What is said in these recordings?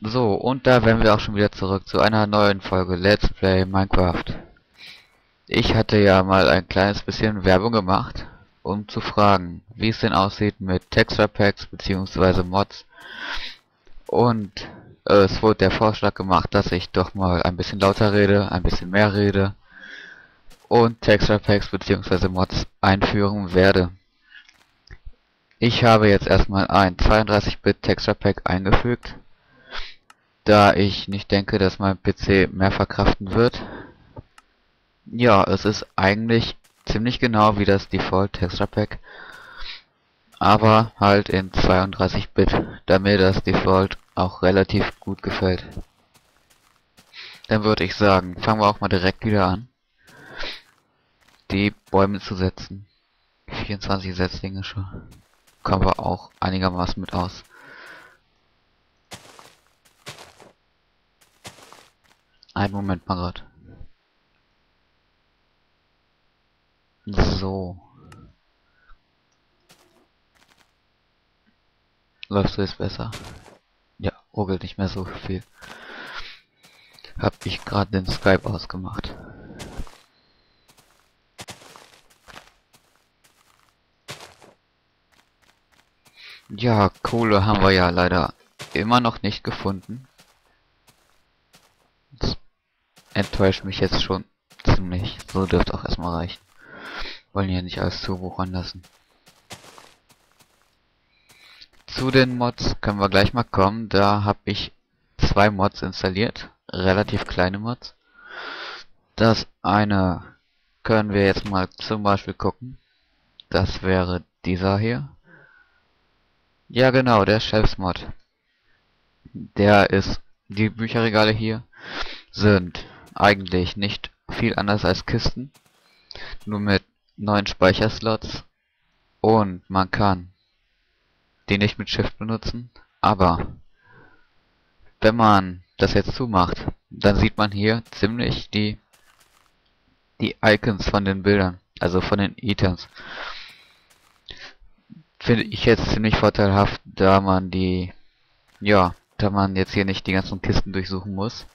So, und da wären wir auch schon wieder zurück zu einer neuen Folge Let's Play Minecraft. Ich hatte ja mal ein kleines bisschen Werbung gemacht, um zu fragen, wie es denn aussieht mit Texture Packs bzw. Mods. Und äh, es wurde der Vorschlag gemacht, dass ich doch mal ein bisschen lauter rede, ein bisschen mehr rede und Texture Packs bzw. Mods einführen werde. Ich habe jetzt erstmal ein 32-Bit Texture Pack eingefügt da ich nicht denke, dass mein PC mehr verkraften wird. Ja, es ist eigentlich ziemlich genau wie das Default Texture Pack, aber halt in 32-Bit, da mir das Default auch relativ gut gefällt. Dann würde ich sagen, fangen wir auch mal direkt wieder an, die Bäume zu setzen. 24 Setzlinge schon. Kommen wir auch einigermaßen mit aus. Ein Moment mal grad. So. Läufst du jetzt besser? Ja, ruckelt nicht mehr so viel. Hab ich gerade den Skype ausgemacht. Ja, Kohle haben wir ja leider immer noch nicht gefunden. Enttäuscht mich jetzt schon ziemlich. So dürfte auch erstmal reichen. Wollen ja nicht alles zuwuchern lassen. Zu den Mods können wir gleich mal kommen. Da habe ich zwei Mods installiert. Relativ kleine Mods. Das eine können wir jetzt mal zum Beispiel gucken. Das wäre dieser hier. Ja genau, der Shelves Mod. Der ist, die Bücherregale hier sind eigentlich nicht viel anders als Kisten, nur mit neuen Speicherslots und man kann die nicht mit Shift benutzen, aber wenn man das jetzt zumacht, dann sieht man hier ziemlich die die Icons von den Bildern, also von den Items. Finde ich jetzt ziemlich vorteilhaft, da man die, ja, da man jetzt hier nicht die ganzen Kisten durchsuchen muss.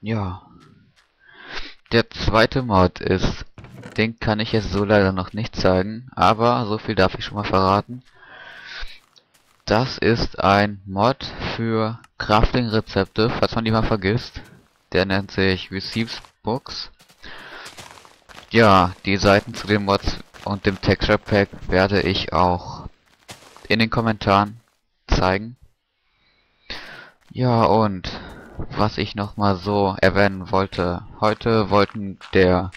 Ja. Der zweite Mod ist, den kann ich jetzt so leider noch nicht zeigen, aber so viel darf ich schon mal verraten. Das ist ein Mod für Crafting-Rezepte, falls man die mal vergisst. Der nennt sich Receives Books. Ja, die Seiten zu den Mods und dem Texture Pack werde ich auch in den Kommentaren zeigen. Ja, und was ich noch mal so erwähnen wollte. Heute wollten der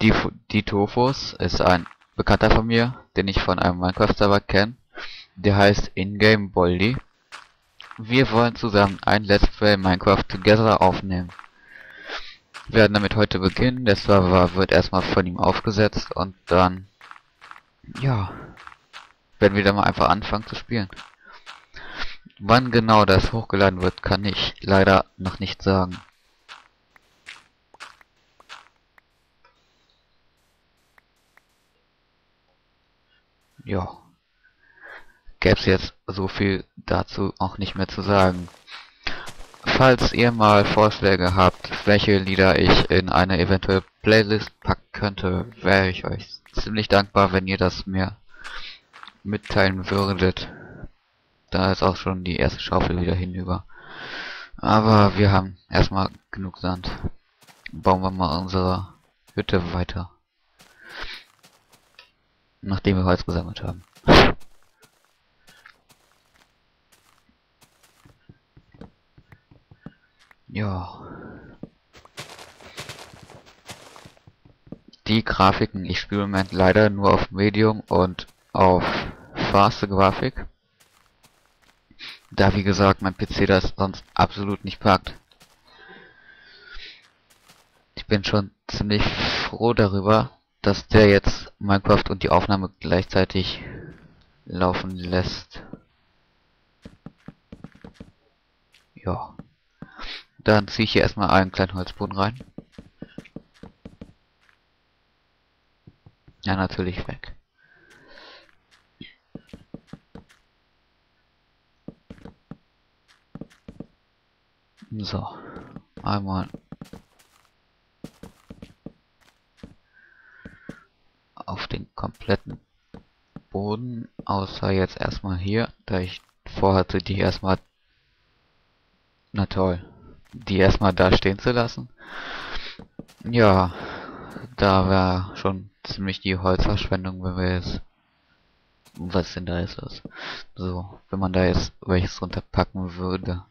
die, die Tofus ist ein Bekannter von mir, den ich von einem Minecraft-Server kenne. Der heißt Ingame Boldy. Wir wollen zusammen ein Let's Play Minecraft Together aufnehmen. Wir werden damit heute beginnen. Der Server wird erstmal von ihm aufgesetzt und dann, ja, werden wir dann mal einfach anfangen zu spielen. Wann genau das hochgeladen wird, kann ich leider noch nicht sagen. Ja. Gäbe es jetzt so viel dazu auch nicht mehr zu sagen. Falls ihr mal Vorschläge habt, welche Lieder ich in eine eventuelle Playlist packen könnte, wäre ich euch ziemlich dankbar, wenn ihr das mir mitteilen würdet. Da ist auch schon die erste Schaufel wieder hinüber. Aber wir haben erstmal genug Sand. Bauen wir mal unsere Hütte weiter. Nachdem wir Holz gesammelt haben. Ja. Die Grafiken, ich spiele im Moment leider nur auf Medium und auf Fast Grafik. Da wie gesagt mein PC das sonst absolut nicht packt. Ich bin schon ziemlich froh darüber, dass der jetzt Minecraft und die Aufnahme gleichzeitig laufen lässt. Ja. Dann ziehe ich hier erstmal einen kleinen Holzboden rein. Ja, natürlich weg. So, einmal auf den kompletten Boden, außer jetzt erstmal hier, da ich vorhatte, die erstmal, na toll, die erstmal da stehen zu lassen. Ja, da wäre schon ziemlich die Holzverschwendung, wenn wir jetzt was denn da ist das? So, wenn man da jetzt welches runterpacken würde.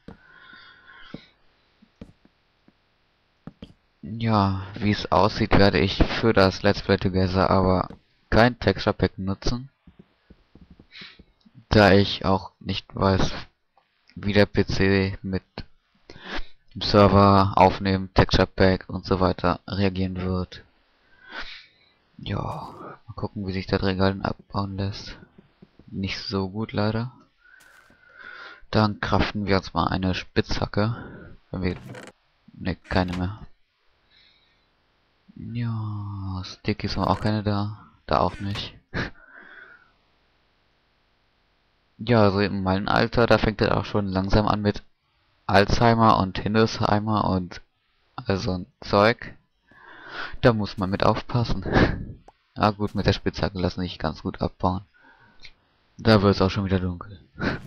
Ja, wie es aussieht, werde ich für das Let's Play Together aber kein Texture Pack nutzen. Da ich auch nicht weiß, wie der PC mit dem Server aufnehmen, Texture Pack und so weiter reagieren wird. Ja, mal gucken, wie sich das Regal abbauen lässt. Nicht so gut leider. Dann kraften wir uns mal eine Spitzhacke. Wenn wir... Ne, keine mehr. Ja, Stickies haben auch keine da. Da auch nicht. ja, also in meinem Alter, da fängt es auch schon langsam an mit Alzheimer und Hindesheimer und also ein Zeug. Da muss man mit aufpassen. ja gut, mit der Spitzhacke lassen sich ganz gut abbauen. Da wird es auch schon wieder dunkel.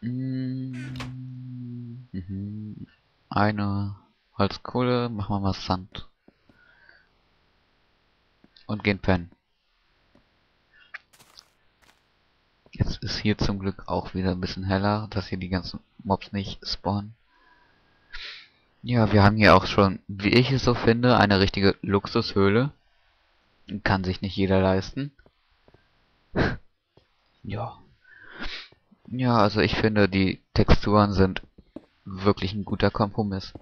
mhm. Eine Holzkohle, machen wir mal Sand. Und gehen pennen. Jetzt ist hier zum Glück auch wieder ein bisschen heller, dass hier die ganzen Mobs nicht spawnen. Ja, wir haben hier auch schon, wie ich es so finde, eine richtige Luxushöhle. Kann sich nicht jeder leisten. ja. Ja, also ich finde, die Texturen sind wirklich ein guter Kompromiss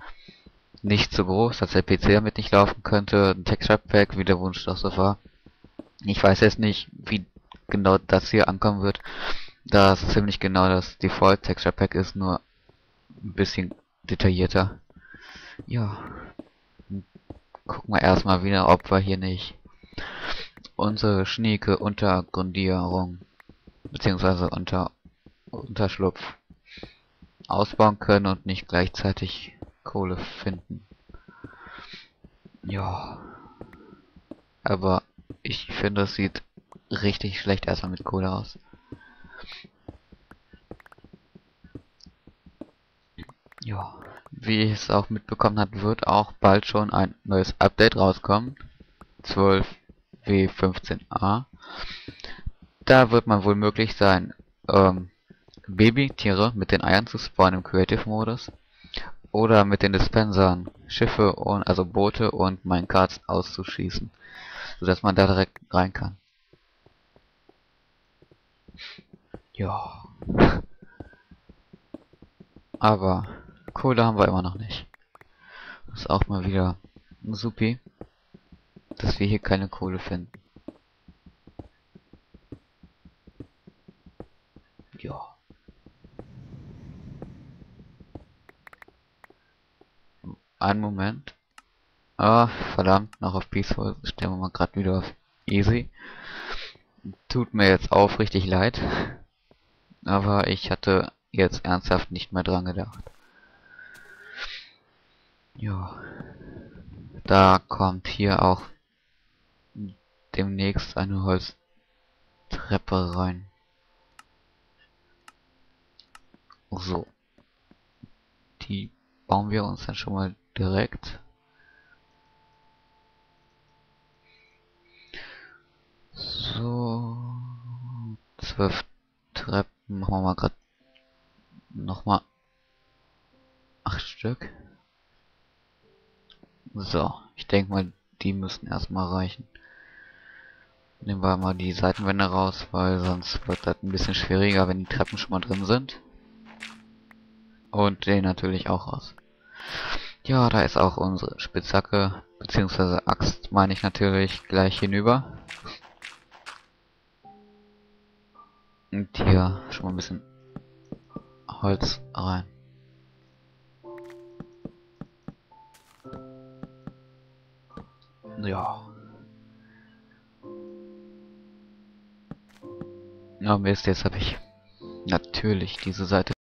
nicht so groß, dass der PC damit nicht laufen könnte. Ein Texture Pack, wie der Wunsch doch so war. Ich weiß jetzt nicht, wie genau das hier ankommen wird, da es ziemlich genau das Default Texture Pack ist, nur ein bisschen detaillierter. Ja. Gucken wir erstmal wieder, ob wir hier nicht unsere schnieke Untergrundierung beziehungsweise unter Unterschlupf ausbauen können und nicht gleichzeitig Kohle finden. Ja. Aber ich finde, es sieht richtig schlecht erstmal mit Kohle aus. Ja. Wie ich es auch mitbekommen hat, wird auch bald schon ein neues Update rauskommen. 12W15A. Da wird man wohl möglich sein, ähm, Babytiere mit den Eiern zu spawnen im Creative-Modus. Oder mit den Dispensern Schiffe und also Boote und Minecarts auszuschießen, sodass man da direkt rein kann. Ja. Aber Kohle haben wir immer noch nicht. Das ist auch mal wieder supi, dass wir hier keine Kohle finden. Ja. Einen Moment. Ah, verdammt, noch auf Peaceful. Stellen wir mal gerade wieder auf Easy. Tut mir jetzt aufrichtig leid. Aber ich hatte jetzt ernsthaft nicht mehr dran gedacht. Ja. Da kommt hier auch demnächst eine Holztreppe rein. So. Die bauen wir uns dann schon mal direkt. So. Zwölf Treppen machen wir mal gerade nochmal acht Stück. So, ich denke mal, die müssen erstmal reichen. Nehmen wir mal die Seitenwände raus, weil sonst wird das ein bisschen schwieriger, wenn die Treppen schon mal drin sind. Und den natürlich auch raus. Ja, da ist auch unsere Spitzhacke, beziehungsweise Axt, meine ich natürlich, gleich hinüber. Und hier schon mal ein bisschen Holz rein. Ja. Ja, Mist, jetzt habe ich natürlich diese Seite